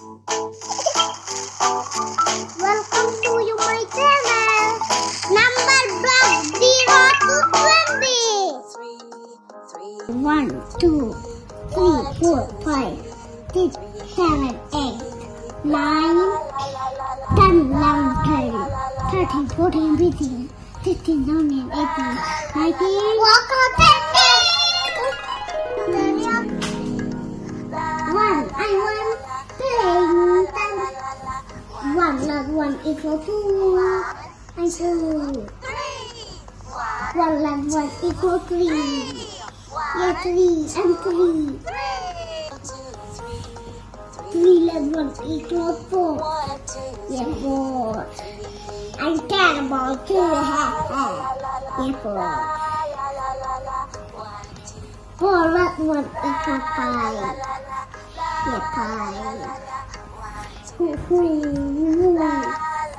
Welcome to you my channel. Number block 0 to 20. 1, 2, 3, 4, 5, 6, 7, 8, 9, 10, 11, 12, 13, 14, 15, 16, 17, 18, 19. One equal two. I two. One plus one equal three. Yeah, three and three. Three plus one equal four. Yeah, four. I care about two. Ha, half. Yeah, four. Four plus one equal five. Yeah, five. Hoo hoo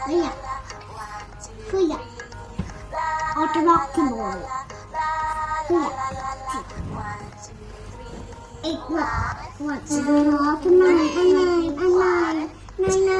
Kaya. Orthodox symbol. Kaya. Eight what? What? Orthodox nine and nine and nine. Nine nine nine.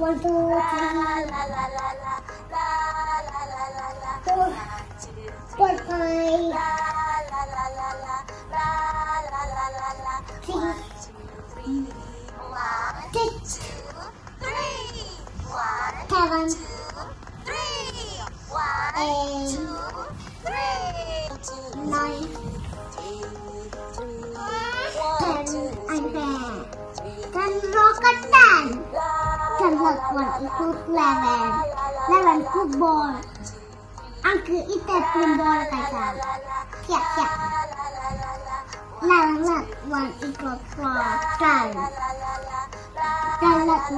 One, two, three, four, four, five, six, six, seven, eight, nine, ten, and ten. Ten rocket ten. Ten plus one equals eleven. Eleven football. Angka itu football kaitan. Siap siap. Eleven plus one equals four. Ten. Ten plus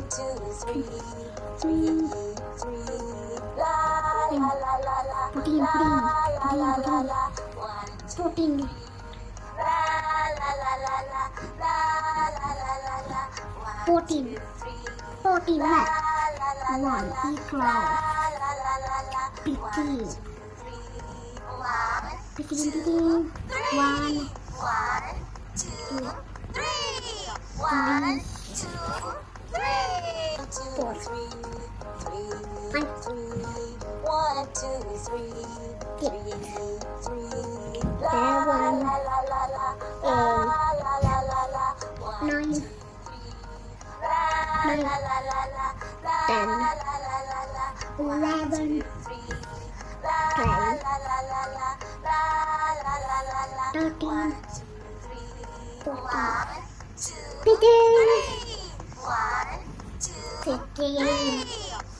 one equals thirteen. Thirteen thirteen. Thirteen plus four. Thirteen plus one equals fourteen. Fourteen, fourteen, fourteen, fourteen. Fourteen. Fourteen left. One equal. Fifteen. Fifteen, fifteen. One, two, three, four, five, six, seven, eight, nine, nine, ten, eleven, twelve, thirteen, fourteen, fifteen, chicken.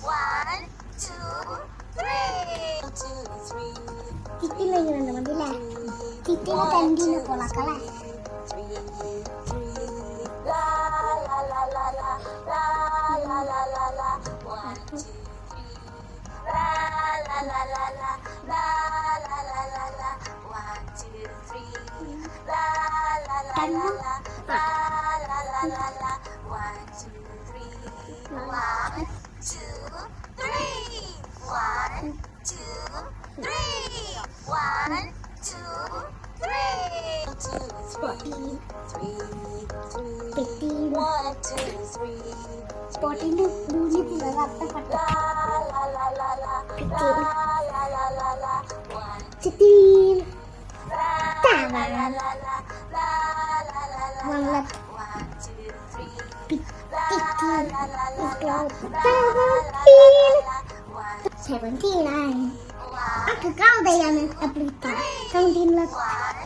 One, two, three. Kitty lagi nonton mobil lah. Kitty lagi tadi pola kalah. La la la la la la la la la. One, two. One, two, three. One, two, three. One, two, three. One, two, three. Three, three. One, two, three. Spotting the blue la la la la la la la la la la. One, two, la la la la la la la la. 18, 12, 13, 17, 9. Aku kau dah yang aplikasi. 17,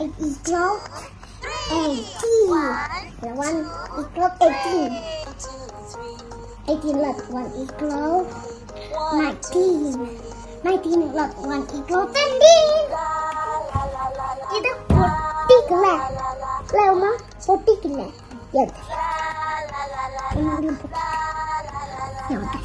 18, 18. One equal 18. 18 lot one equal 19. 19 lot one equal 13. Kita 40 kilo. Lama 40 kilo. Ya. やめて。